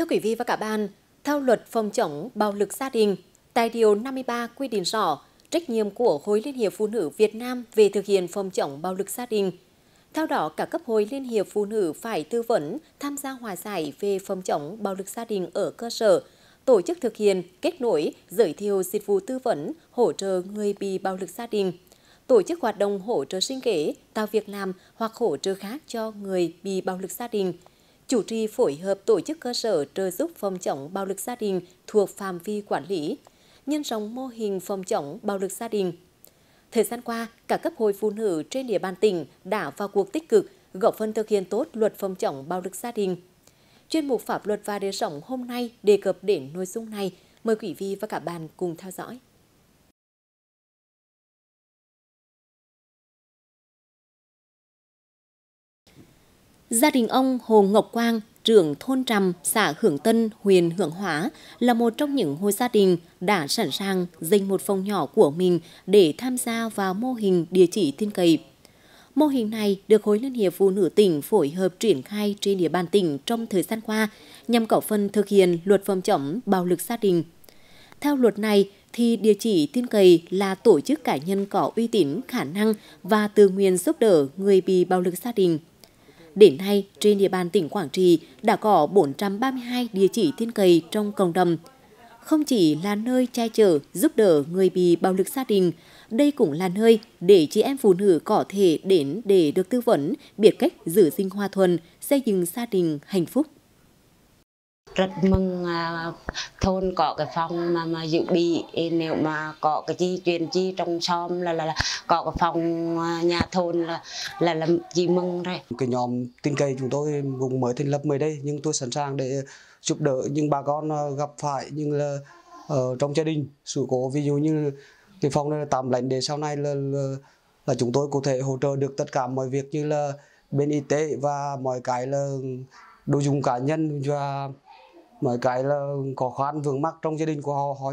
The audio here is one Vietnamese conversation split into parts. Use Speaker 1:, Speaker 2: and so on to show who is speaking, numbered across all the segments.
Speaker 1: Thưa quý vị và các bạn, theo luật phòng chống bạo lực gia đình, tại điều 53 quy định rõ trách nhiệm của Hội Liên hiệp Phụ nữ Việt Nam về thực hiện phòng chống bạo lực gia đình. Theo đó, cả cấp hội Liên hiệp Phụ nữ phải tư vấn, tham gia hòa giải về phòng chống bạo lực gia đình ở cơ sở, tổ chức thực hiện, kết nối, giới thiệu dịch vụ tư vấn, hỗ trợ người bị bạo lực gia đình, tổ chức hoạt động hỗ trợ sinh kế, tạo việc làm hoặc hỗ trợ khác cho người bị bạo lực gia đình, chủ trì phối hợp tổ chức cơ sở trợ giúp phòng chống bạo lực gia đình thuộc phạm vi quản lý, nhân rộng mô hình phòng chống bạo lực gia đình. Thời gian qua, cả cấp hội phụ nữ trên địa bàn tỉnh đã vào cuộc tích cực, góp phần thực hiện tốt luật phòng chống bạo lực gia đình. Chuyên mục Pháp luật và đời sống hôm nay đề cập đến nội dung này. Mời quý vị và các bạn cùng theo dõi. Gia đình ông Hồ Ngọc Quang, trưởng thôn Trầm, xã Hưởng Tân, huyện Hưởng Hóa là một trong những hộ gia đình đã sẵn sàng dành một phòng nhỏ của mình để tham gia vào mô hình địa chỉ tin cậy. Mô hình này được Hội Liên hiệp Phụ nữ tỉnh phối hợp triển khai trên địa bàn tỉnh trong thời gian qua nhằm cổ phần thực hiện luật phòng chống bạo lực gia đình. Theo luật này, thì địa chỉ tin cậy là tổ chức cá nhân có uy tín, khả năng và tự nguyện giúp đỡ người bị bạo lực gia đình – Đến nay, trên địa bàn tỉnh Quảng Trị đã có 432 địa chỉ tin cậy trong cộng đồng. Không chỉ là nơi che chở, giúp đỡ người bị bạo lực gia đình, đây cũng là nơi để chị em phụ nữ có thể đến để được tư vấn, biết cách giữ sinh hòa thuần, xây dựng gia đình hạnh phúc
Speaker 2: rất mừng à, thôn có cái phòng mà mà dự bị. Nếu mà có cái chi chuyện chi trong xóm là, là là có cái phòng à, nhà thôn là là là chị mừng rồi.
Speaker 3: Cái nhóm tin cậy chúng tôi cũng mới thành lập mới đây nhưng tôi sẵn sàng để giúp đỡ những bà con à, gặp phải nhưng là ở trong gia đình sự cố. Ví dụ như cái phòng này là tạm lạnh để sau này là, là là chúng tôi có thể hỗ trợ được tất cả mọi việc như là bên y tế và mọi cái là đồ dùng cá nhân và mọi cái là khó khăn vướng mắc trong gia đình của họ, họ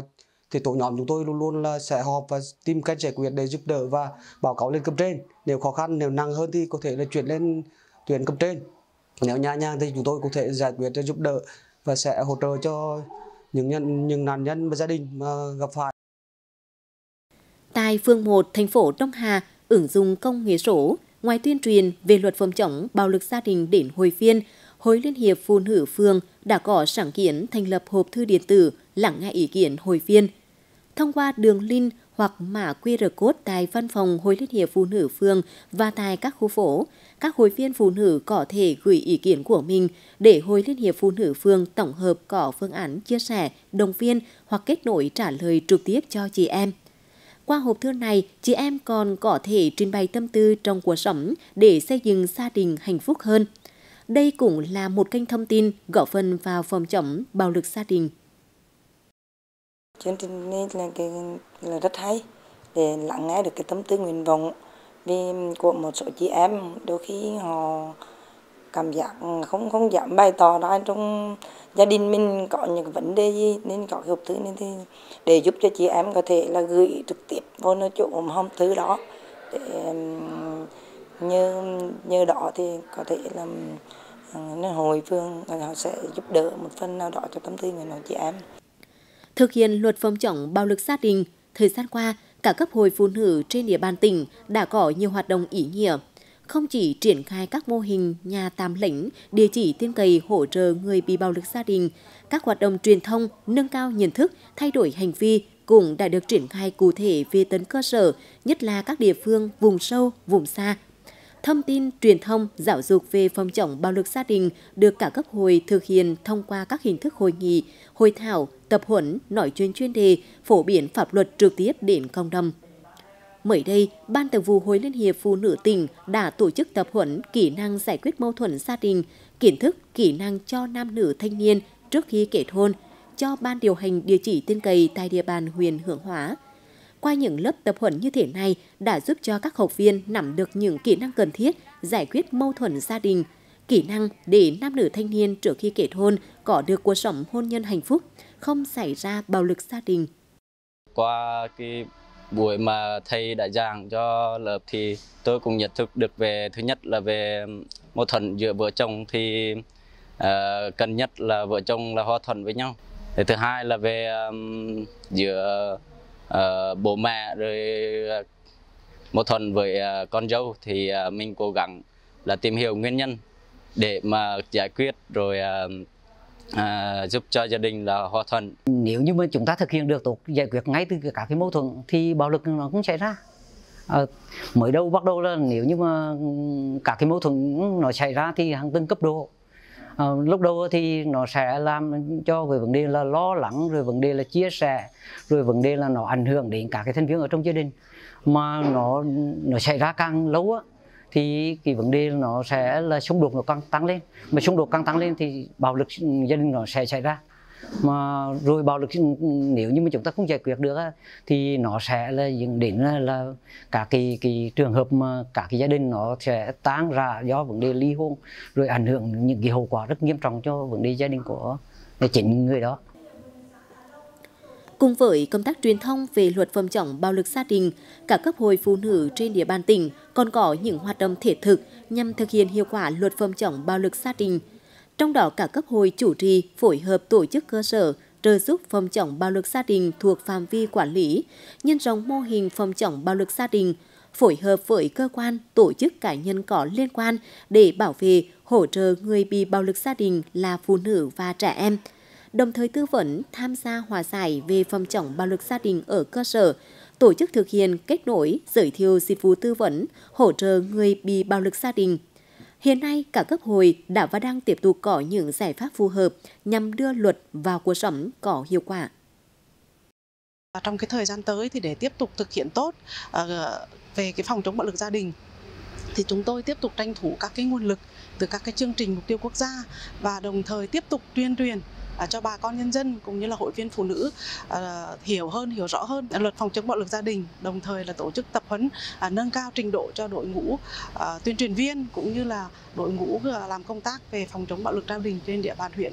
Speaker 3: thì tổ nhóm chúng tôi luôn luôn là sẽ họp và tìm cách giải quyết để giúp đỡ và báo cáo lên cấp trên. Nếu khó khăn nếu nặng hơn thì có thể là chuyển lên tuyển cấp trên. Nếu nhẹ nhàng thì chúng tôi có thể giải quyết để giúp đỡ và sẽ hỗ trợ cho những nhân những nạn nhân và gia đình mà gặp phải.
Speaker 1: Tại phường 1 thành phố Đông Hà ứng dụng công nghệ số ngoài tuyên truyền về luật phòng chống bạo lực gia đình đến hội viên Hội Liên hiệp Phụ nữ phường đã có sáng kiến thành lập hộp thư điện tử lắng nghe ý kiến hội viên. Thông qua đường link hoặc mã QR code tại văn phòng Hội Liên hiệp Phụ nữ phường và tại các khu phố, các hội viên phụ nữ có thể gửi ý kiến của mình để Hội Liên hiệp Phụ nữ phường tổng hợp có phương án chia sẻ, động viên hoặc kết nối trả lời trực tiếp cho chị em. Qua hộp thư này, chị em còn có thể trình bày tâm tư trong cuộc sống để xây dựng gia đình hạnh phúc hơn. Đây cũng là một kênh thông tin góp phần vào phòng chống bạo lực gia đình.
Speaker 4: Chương trình này là, cái, là rất hay để lắng nghe được cái tâm tư nguyện vọng vì của một số chị em đôi khi họ cảm giác không không dám bày tỏ ra trong gia đình mình có những vấn đề gì nên có cái hộp thư nên thì để giúp cho chị em có thể là gửi trực tiếp vào nơi chỗ hòm thư đó để như như đó thì có thể là à, nên hội phương à, họ sẽ giúp đỡ một phần nào đó cho tâm tư người nói chị em.
Speaker 1: Thực hiện luật phòng chống bạo lực gia đình, thời gian qua, cả cấp hội phụ nữ trên địa bàn tỉnh đã có nhiều hoạt động ý nghĩa. Không chỉ triển khai các mô hình nhà tạm lĩnh, địa chỉ tiên cầy hỗ trợ người bị bạo lực gia đình, các hoạt động truyền thông, nâng cao nhận thức, thay đổi hành vi cũng đã được triển khai cụ thể về tấn cơ sở, nhất là các địa phương vùng sâu, vùng xa, thông tin, truyền thông, giáo dục về phòng chống bạo lực gia đình được cả cấp hội thực hiện thông qua các hình thức hội nghị, hội thảo, tập huấn, nói chuyện chuyên đề, phổ biến pháp luật trực tiếp đến cộng đồng. Mới đây, Ban Thường vụ Hội Liên hiệp Phụ nữ tỉnh đã tổ chức tập huấn kỹ năng giải quyết mâu thuẫn gia đình, kiến thức, kỹ năng cho nam nữ thanh niên trước khi kết hôn, cho Ban điều hành địa chỉ tin cậy tại địa bàn huyện Hưởng Hóa – qua những lớp tập huấn như thế này đã giúp cho các học viên nắm được những kỹ năng cần thiết giải quyết mâu thuẫn gia đình, kỹ năng để nam nữ thanh niên trước khi kết hôn có được cuộc sống hôn nhân hạnh phúc, không xảy ra bạo lực gia đình.
Speaker 5: Qua cái buổi mà thầy đã giảng cho lớp thì tôi cũng nhận thức được về thứ nhất là về mâu thuẫn giữa vợ chồng thì uh, cần nhất là vợ chồng là hòa thuận với nhau thứ hai là về um, giữa uh, bố mẹ rồi uh, mâu thuẫn với uh, con dâu thì uh, mình cố gắng là tìm hiểu nguyên nhân để mà giải quyết rồi uh, uh, giúp cho gia đình là hòa thuận.
Speaker 6: Nếu như mà chúng ta thực hiện được tốt giải quyết ngay từ cả cái mâu thuẫn thì bạo lực nó cũng xảy ra. À, mới đầu bắt đầu là nếu như mà ừ, cả cái mâu thuẫn nó xảy ra thì hàng từng cấp độ à, lúc đầu thì nó sẽ làm cho về vấn đề là lo lắng rồi vấn đề là chia sẻ rồi vấn đề là nó ảnh hưởng đến cả cái thành viên ở trong gia đình. Mà nó nó xảy ra càng lâu á thì cái vấn đề nó sẽ là xung đột nó càng tăng lên. Mà xung đột càng tăng lên thì bạo lực gia đình nó sẽ xảy ra mà rồi bạo lực nếu như mà chúng ta không giải quyết được thì nó sẽ là dẫn đến là cả cái cái trường hợp mà cả cái gia đình nó sẽ tan ra do vấn đề ly hôn rồi ảnh hưởng những cái hậu quả rất nghiêm trọng cho vấn đề gia đình của chính người đó
Speaker 1: Cùng với công tác truyền thông về luật phòng chống bạo lực gia đình, cả cấp hội phụ nữ trên địa bàn tỉnh còn có những hoạt động thiết thực nhằm thực hiện hiệu quả luật phòng chống bạo lực gia đình. Trong đó cả cấp hội chủ trì phối hợp tổ chức cơ sở trợ giúp phòng chống bạo lực gia đình thuộc phạm vi quản lý, nhân rộng mô hình phòng chống bạo lực gia đình, phối hợp với cơ quan, tổ chức cá nhân có liên quan để bảo vệ, hỗ trợ người bị bạo lực gia đình là phụ nữ và trẻ em – đồng thời tư vấn tham gia hòa giải về phòng chống bạo lực gia đình ở cơ sở, tổ chức thực hiện kết nối, giới thiệu dịch vụ tư vấn, hỗ trợ người bị bạo lực gia đình. Hiện nay, cả cấp hội đã và đang tiếp tục có những giải pháp phù hợp nhằm đưa luật vào cuộc sống có hiệu quả.
Speaker 7: Trong cái thời gian tới thì để tiếp tục thực hiện tốt ờ, về cái phòng chống bạo lực gia đình thì chúng tôi tiếp tục tranh thủ các cái nguồn lực từ các cái chương trình mục tiêu quốc gia và đồng thời tiếp tục tuyên truyền À, cho bà con nhân dân cũng như là hội viên phụ nữ à, hiểu hơn, hiểu rõ hơn luật phòng chống bạo lực gia đình, đồng thời là tổ chức tập huấn à, nâng cao trình độ cho đội ngũ tuyên truyền viên cũng như là đội ngũ làm công tác về phòng chống bạo lực gia đình trên địa bàn huyện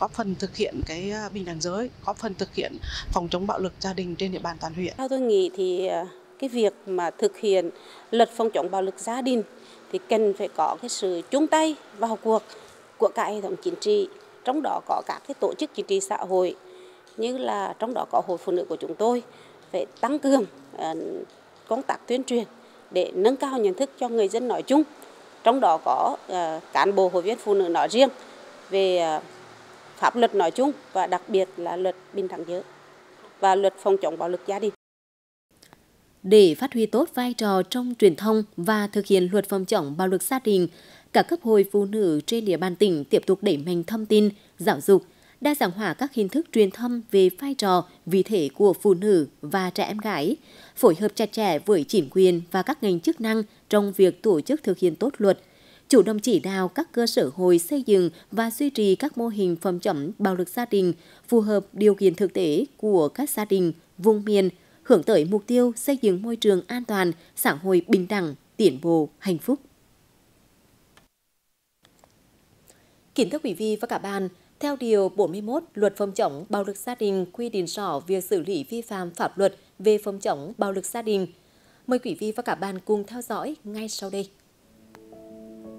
Speaker 7: góp phần thực hiện cái bình đẳng giới, góp phần thực hiện phòng chống bạo lực gia đình trên địa bàn toàn huyện.
Speaker 8: Theo tôi nghĩ thì cái việc mà thực hiện luật phòng chống bạo lực gia đình thì cần phải có cái sự chung tay vào cuộc của cả hệ thống chính trị trong đó có các cái tổ chức chính trị xã hội như là trong đó có hội phụ nữ của chúng tôi phải tăng cường ờ, công tác tuyên truyền để nâng cao nhận thức cho người dân nói chung. Trong đó có ờ, cán bộ hội viên phụ nữ nói riêng về ờ, pháp luật nói chung và đặc biệt là luật bình đẳng giới và luật phòng chống bạo lực gia đình.
Speaker 1: Để phát huy tốt vai trò trong truyền thông và thực hiện luật phòng chống bạo lực gia đình, các cấp hội phụ nữ trên địa bàn tỉnh tiếp tục đẩy mạnh thông tin, giáo dục, đa dạng hóa các hình thức truyền thông về vai trò, vị thể của phụ nữ và trẻ em gái, phối hợp chặt chẽ với chính quyền và các ngành chức năng trong việc tổ chức thực hiện tốt luật, chủ động chỉ đạo các cơ sở hội xây dựng và duy trì các mô hình phòng chống bạo lực gia đình phù hợp điều kiện thực tế của các gia đình, vùng miền, hướng tới mục tiêu xây dựng môi trường an toàn, xã hội bình đẳng, tiến bộ, hạnh phúc. Kính thưa quý vị và các bạn, theo Điều 41 Luật phòng chống bạo lực gia đình quy định rõ việc xử lý vi phạm pháp luật về phòng chống bạo lực gia đình. Mời quý vị và các bạn cùng theo dõi ngay sau đây.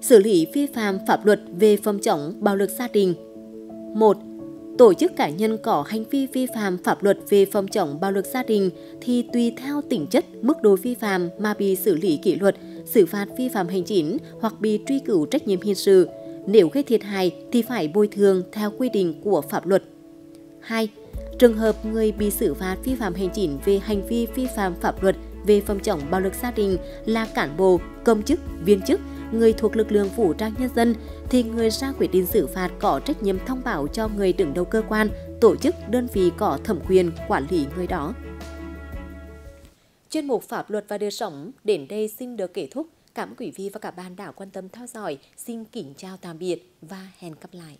Speaker 1: Xử lý vi phạm pháp luật về phòng chống bạo lực gia đình 1 tổ chức cá nhân có hành vi vi phạm pháp luật về phòng chống bạo lực gia đình thì tùy theo tính chất, mức độ vi phạm mà bị xử lý kỷ luật, xử phạt vi phạm hành chính hoặc bị truy cứu trách nhiệm hình sự. Nếu gây thiệt hại thì phải bồi thường theo quy định của pháp luật. 2. Trường hợp người bị xử phạt vi phạm hành chính về hành vi vi phạm pháp luật về phòng chống bạo lực gia đình là cán bộ, công chức, viên chức, người thuộc lực lượng vũ trang nhân dân thì người ra quyết định xử phạt có trách nhiệm thông báo cho người đứng đầu cơ quan, tổ chức, đơn vị có thẩm quyền quản lý người đó. Chuyên mục Pháp luật và đời sống đến đây xin được kết thúc. Cảm ơn quý vị và các bạn đã quan tâm theo dõi. Xin kính chào tạm biệt và hẹn gặp lại.